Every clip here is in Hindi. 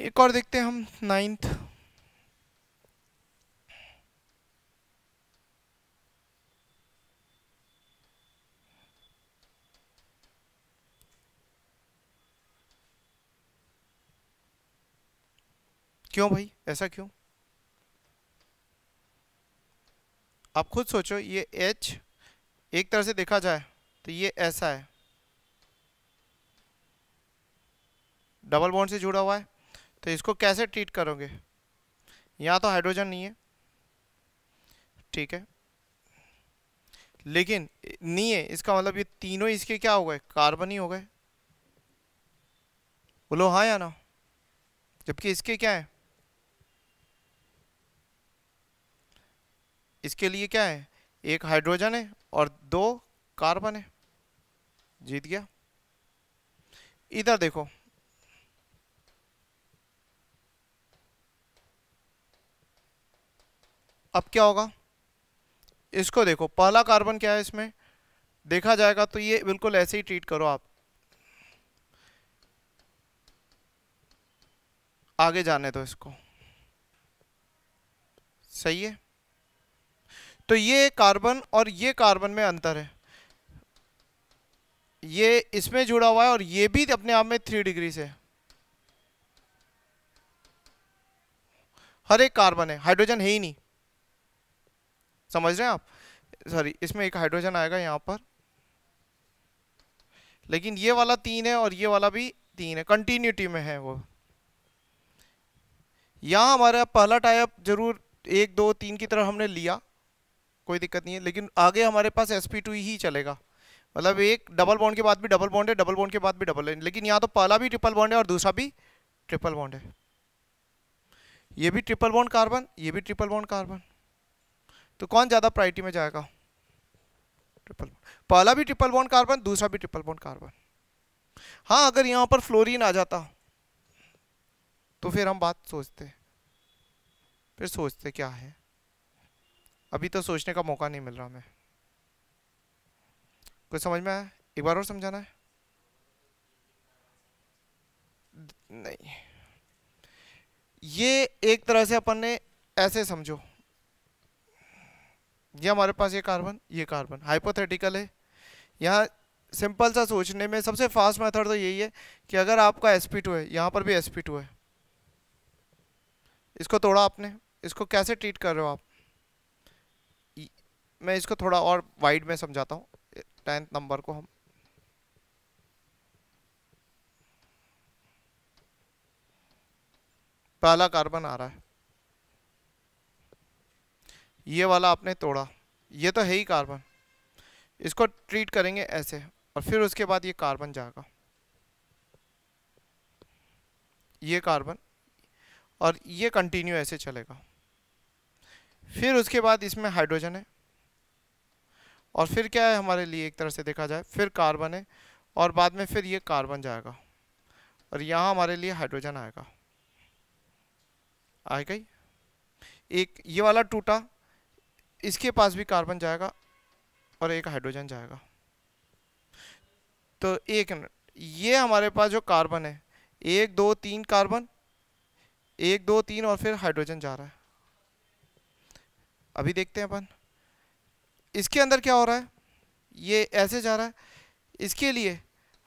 एक और देखते हैं हम नाइन्थ क्यों भाई? ऐसा क्यों? आप खुद सोचो, ये H एक तरह से देखा जाए तो ये ऐसा है। डबल बॉन्ड से जुड़ा हुआ है। तो इसको कैसे ट्रीट करोगे? यहाँ तो हाइड्रोजन नहीं है। ठीक है। लेकिन, नहीं है, इसका मतलब ये तीनों इसके क्या हो गए? कार्बन ही हो गए। बोलो हाँ या ना? जबकि इसके क्या है? इसके लिए क्या है? एक हाइड्रोजन है और दो कार्बन है। जीत गया। इधर देखो। अब क्या होगा? इसको देखो, पहला कार्बन क्या है इसमें? देखा जाएगा तो ये बिल्कुल ऐसे ही ट्रीट करो आप। आगे जाने दो इसको। सही है? तो ये कार्बन और ये कार्बन में अंतर है। ये इसमें जुड़ा हुआ है और ये भी अपने आप में थ्री डिग्री से हर एक कार्बन है हाइड्रोजन है ही नहीं। समझ रहे हैं आप? सॉरी इसमें एक हाइड्रोजन आएगा यहाँ पर। लेकिन ये वाला तीन है और ये वाला भी तीन है। कंटिन्यूटी में है वो। यहाँ हमारा पहला टाइप ज़रूर एक, दो, तीन की तरह हमने लिया। कोई दिक्कत नहीं है। लेकिन आगे हमारे पास sp2 ही चलेगा। मतलब एक डबल बॉन्ड के बाद भी डबल बॉन्ड है डबल बॉन्ड के बाद भी डबल है। लेकिन यहाँ तो पहला भी ट्रिपल बॉन्ड है और दूसरा भी ट्रिपल बॉन्ड है। ये भी ट्रिपल बॉन्ड कार्बन ये भी ट्रिपल बॉन्ड कार्बन तो कौन ज़्यादा प्रायोरिटी में जाएगा? ट्रिपल पहला भी ट्रिपल बॉन्ड कार्बन दूसरा भी ट्रिपल बॉन्ड कार्बन हाँ अगर यहाँ पर फ्लोरीन आ जाता तो फिर हम बात सोचते फिर सोचते क्या है। अभी तो सोचने का मौका नहीं मिल रहा हमें। कुछ समझ में आया? एक बार और समझाना है? नहीं। ये एक तरह से अपन ने ऐसे समझो। ये हमारे पास ये कार्बन ये कार्बन हाइपोथेटिकल है। यहाँ सिंपल सा सोचने में सबसे फास्ट मेथड तो यही है कि अगर आपका sp2 है, यहाँ पर भी sp2 है। इसको तोड़ा आपने, इसको कैसे ट्रीट कर रहे हो आप? मैं इसको थोड़ा और वाइड में समझाता हूँ टेंथ नंबर को हम। पहला कार्बन आ रहा है। ये वाला आपने तोड़ा। ये तो है ही कार्बन इसको ट्रीट करेंगे ऐसे और फिर उसके बाद ये कार्बन जाएगा। ये कार्बन और ये कंटिन्यू ऐसे चलेगा। फिर उसके बाद इसमें हाइड्रोजन है। और फिर क्या है हमारे लिए एक तरह से देखा जाए, फिर कार्बन है और बाद में फिर ये कार्बन जाएगा। और यहाँ हमारे लिए हाइड्रोजन आएगा। आएगा ही एक ये वाला टूटा इसके पास भी कार्बन जाएगा और एक हाइड्रोजन जाएगा। तो एक मिनट, ये हमारे पास जो कार्बन है, एक, दो, तीन कार्बन, एक, दो, तीन और फिर हाइड्रोजन जा रहा है। अभी देखते हैं अपन। इसके अंदर क्या हो रहा है? ये ऐसे जा रहा है। इसके लिए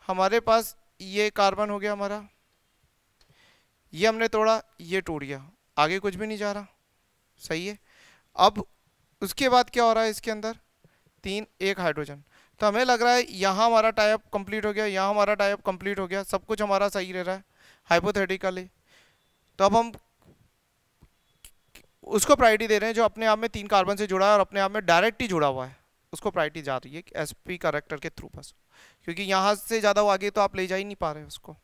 हमारे पास ये कार्बन हो गया हमारा। ये हमने तोड़ा, ये टूट गया। आगे कुछ भी नहीं जा रहा। सही है। अब उसके बाद क्या हो रहा है इसके अंदर? तीन, एक हाइड्रोजन तो हमें लग रहा है यहाँ हमारा टाइप कंप्लीट हो गया, यहाँ हमारा टाइप कंप्लीट हो गया, सब कुछ हमारा सही रह रहा है हाइपोथेटिकली तो अब हम उसको प्रायोरिटी दे रहे हैं जो अपने आप में तीन कार्बन से जुड़ा है और अपने आप में डायरेक्ट ही जुड़ा हुआ है. उसको प्रायोरिटी जा रही है एस पी करेक्टर के थ्रू बस. क्योंकि यहाँ से ज़्यादा वो आगे तो आप ले जा ही नहीं पा रहे उसको.